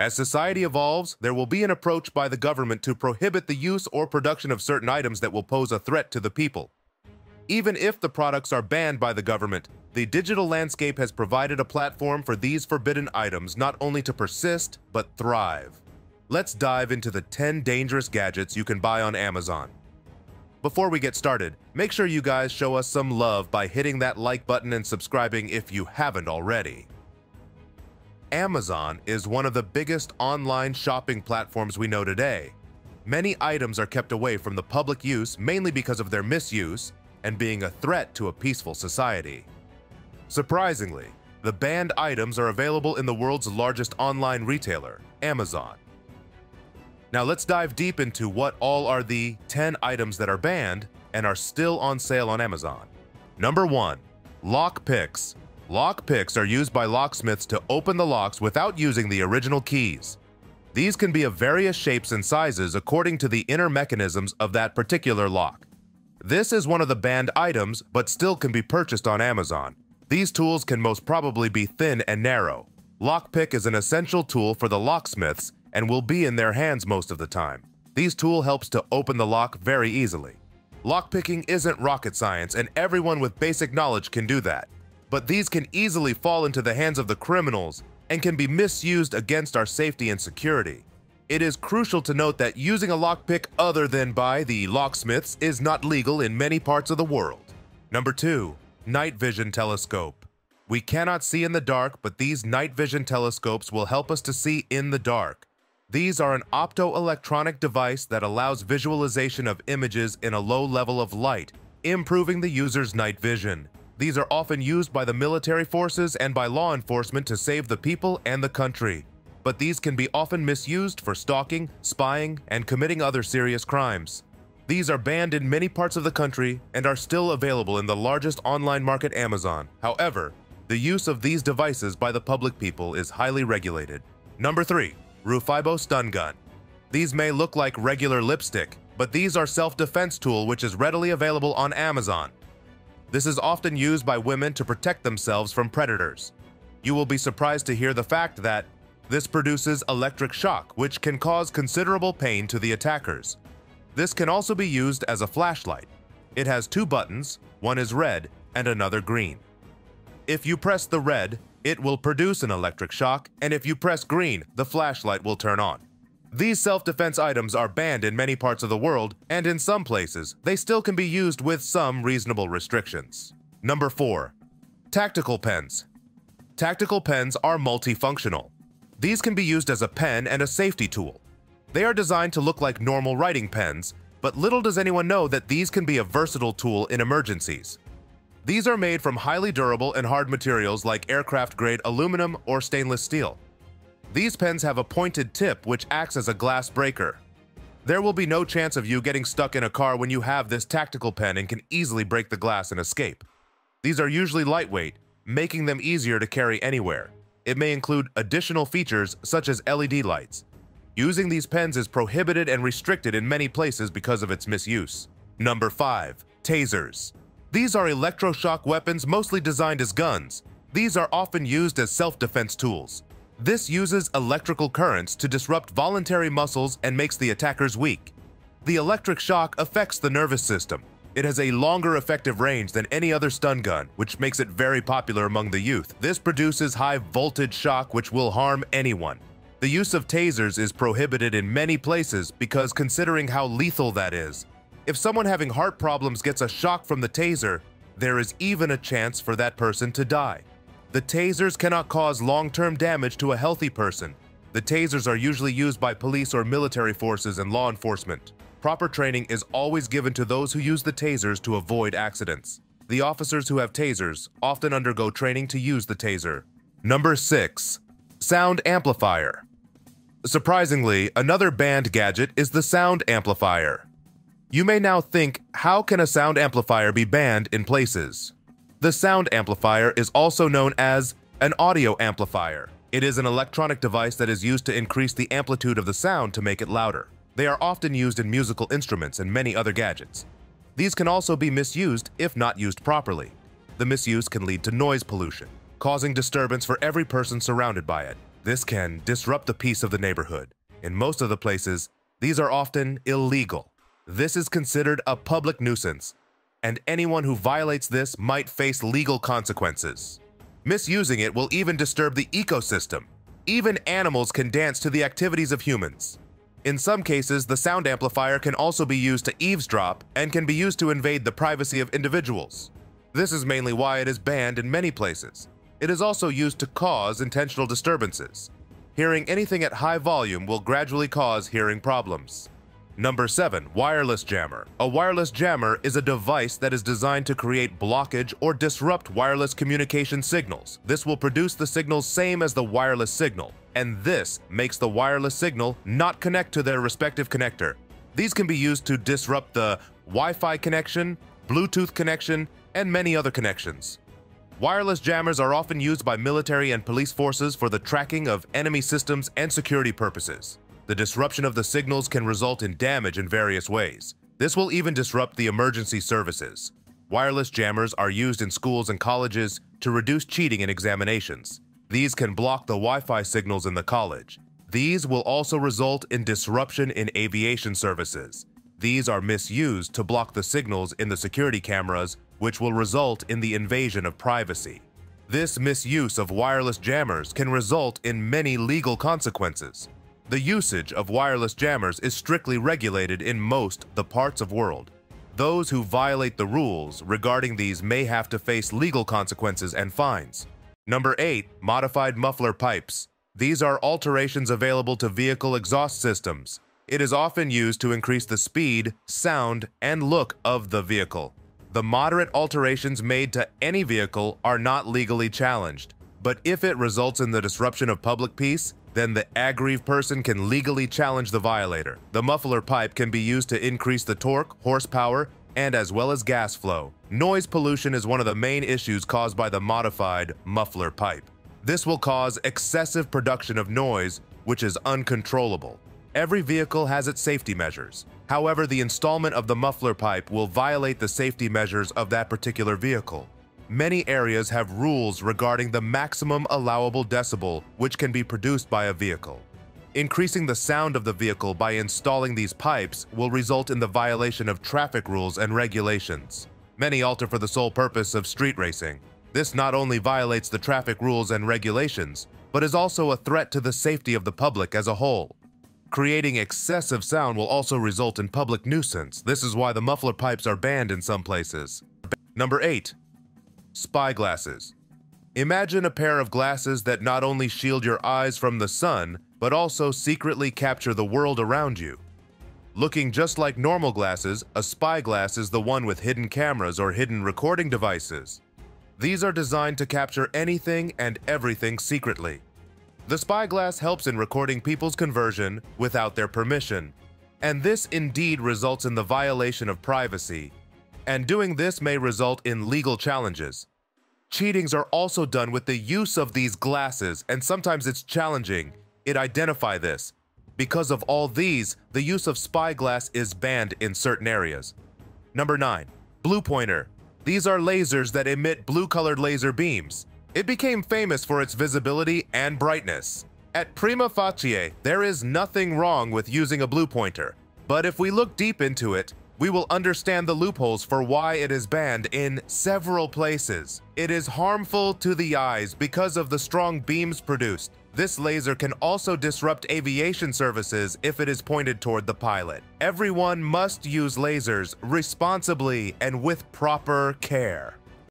As society evolves, there will be an approach by the government to prohibit the use or production of certain items that will pose a threat to the people. Even if the products are banned by the government, the digital landscape has provided a platform for these forbidden items not only to persist, but thrive. Let's dive into the 10 dangerous gadgets you can buy on Amazon. Before we get started, make sure you guys show us some love by hitting that like button and subscribing if you haven't already. Amazon is one of the biggest online shopping platforms we know today. Many items are kept away from the public use mainly because of their misuse and being a threat to a peaceful society. Surprisingly, the banned items are available in the world's largest online retailer, Amazon. Now let's dive deep into what all are the 10 items that are banned and are still on sale on Amazon. Number 1. Lock picks. Lock picks are used by locksmiths to open the locks without using the original keys. These can be of various shapes and sizes according to the inner mechanisms of that particular lock. This is one of the banned items, but still can be purchased on Amazon. These tools can most probably be thin and narrow. Lockpick is an essential tool for the locksmiths and will be in their hands most of the time. These tool helps to open the lock very easily. Lockpicking isn't rocket science and everyone with basic knowledge can do that. But these can easily fall into the hands of the criminals and can be misused against our safety and security. It is crucial to note that using a lockpick other than by the locksmiths is not legal in many parts of the world. Number 2. Night Vision Telescope We cannot see in the dark, but these night vision telescopes will help us to see in the dark. These are an optoelectronic device that allows visualization of images in a low level of light, improving the user's night vision. These are often used by the military forces and by law enforcement to save the people and the country but these can be often misused for stalking, spying, and committing other serious crimes. These are banned in many parts of the country and are still available in the largest online market Amazon. However, the use of these devices by the public people is highly regulated. Number 3. Ruffibo Stun Gun These may look like regular lipstick, but these are self-defense tool which is readily available on Amazon. This is often used by women to protect themselves from predators. You will be surprised to hear the fact that this produces electric shock, which can cause considerable pain to the attackers. This can also be used as a flashlight. It has two buttons, one is red and another green. If you press the red, it will produce an electric shock, and if you press green, the flashlight will turn on. These self-defense items are banned in many parts of the world, and in some places, they still can be used with some reasonable restrictions. Number 4. Tactical Pens Tactical pens are multifunctional. These can be used as a pen and a safety tool. They are designed to look like normal writing pens, but little does anyone know that these can be a versatile tool in emergencies. These are made from highly durable and hard materials like aircraft-grade aluminum or stainless steel. These pens have a pointed tip which acts as a glass breaker. There will be no chance of you getting stuck in a car when you have this tactical pen and can easily break the glass and escape. These are usually lightweight, making them easier to carry anywhere. It may include additional features such as LED lights. Using these pens is prohibited and restricted in many places because of its misuse. Number 5. Tasers. These are electroshock weapons mostly designed as guns. These are often used as self-defense tools. This uses electrical currents to disrupt voluntary muscles and makes the attackers weak. The electric shock affects the nervous system, it has a longer effective range than any other stun gun, which makes it very popular among the youth. This produces high voltage shock which will harm anyone. The use of tasers is prohibited in many places because considering how lethal that is. If someone having heart problems gets a shock from the taser, there is even a chance for that person to die. The tasers cannot cause long-term damage to a healthy person. The tasers are usually used by police or military forces and law enforcement. Proper training is always given to those who use the tasers to avoid accidents. The officers who have tasers often undergo training to use the taser. Number 6. Sound Amplifier Surprisingly, another banned gadget is the sound amplifier. You may now think, how can a sound amplifier be banned in places? The sound amplifier is also known as an audio amplifier. It is an electronic device that is used to increase the amplitude of the sound to make it louder. They are often used in musical instruments and many other gadgets. These can also be misused if not used properly. The misuse can lead to noise pollution, causing disturbance for every person surrounded by it. This can disrupt the peace of the neighborhood. In most of the places, these are often illegal. This is considered a public nuisance, and anyone who violates this might face legal consequences. Misusing it will even disturb the ecosystem. Even animals can dance to the activities of humans. In some cases, the sound amplifier can also be used to eavesdrop and can be used to invade the privacy of individuals. This is mainly why it is banned in many places. It is also used to cause intentional disturbances. Hearing anything at high volume will gradually cause hearing problems. Number 7. Wireless Jammer. A wireless jammer is a device that is designed to create blockage or disrupt wireless communication signals. This will produce the signals same as the wireless signal, and this makes the wireless signal not connect to their respective connector. These can be used to disrupt the Wi-Fi connection, Bluetooth connection, and many other connections. Wireless jammers are often used by military and police forces for the tracking of enemy systems and security purposes. The disruption of the signals can result in damage in various ways. This will even disrupt the emergency services. Wireless jammers are used in schools and colleges to reduce cheating in examinations. These can block the Wi-Fi signals in the college. These will also result in disruption in aviation services. These are misused to block the signals in the security cameras, which will result in the invasion of privacy. This misuse of wireless jammers can result in many legal consequences. The usage of wireless jammers is strictly regulated in most the parts of world. Those who violate the rules regarding these may have to face legal consequences and fines. Number 8. Modified muffler pipes. These are alterations available to vehicle exhaust systems. It is often used to increase the speed, sound, and look of the vehicle. The moderate alterations made to any vehicle are not legally challenged, but if it results in the disruption of public peace, then the aggrieved person can legally challenge the violator. The muffler pipe can be used to increase the torque, horsepower, and as well as gas flow. Noise pollution is one of the main issues caused by the modified muffler pipe. This will cause excessive production of noise, which is uncontrollable. Every vehicle has its safety measures. However, the installment of the muffler pipe will violate the safety measures of that particular vehicle. Many areas have rules regarding the maximum allowable decibel which can be produced by a vehicle. Increasing the sound of the vehicle by installing these pipes will result in the violation of traffic rules and regulations. Many alter for the sole purpose of street racing. This not only violates the traffic rules and regulations, but is also a threat to the safety of the public as a whole. Creating excessive sound will also result in public nuisance. This is why the muffler pipes are banned in some places. Number 8. Spy glasses. Imagine a pair of glasses that not only shield your eyes from the sun, but also secretly capture the world around you. Looking just like normal glasses, a spyglass is the one with hidden cameras or hidden recording devices. These are designed to capture anything and everything secretly. The spyglass helps in recording people's conversion without their permission, and this indeed results in the violation of privacy and doing this may result in legal challenges. Cheatings are also done with the use of these glasses, and sometimes it's challenging. It identify this. Because of all these, the use of spyglass is banned in certain areas. Number 9. Blue Pointer. These are lasers that emit blue-colored laser beams. It became famous for its visibility and brightness. At prima facie, there is nothing wrong with using a blue pointer, but if we look deep into it, we will understand the loopholes for why it is banned in several places. It is harmful to the eyes because of the strong beams produced. This laser can also disrupt aviation services if it is pointed toward the pilot. Everyone must use lasers responsibly and with proper care.